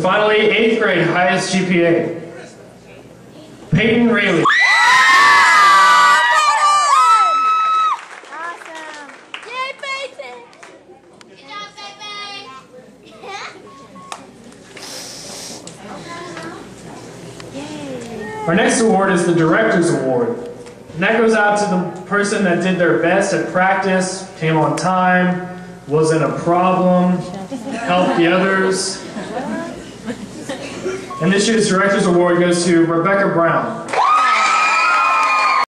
And finally, eighth grade, highest GPA. Peyton Rayleigh. Our next award is the Director's Award. And that goes out to the person that did their best at practice, came on time, wasn't a problem, helped the others. And this year's Director's Award goes to Rebecca Brown.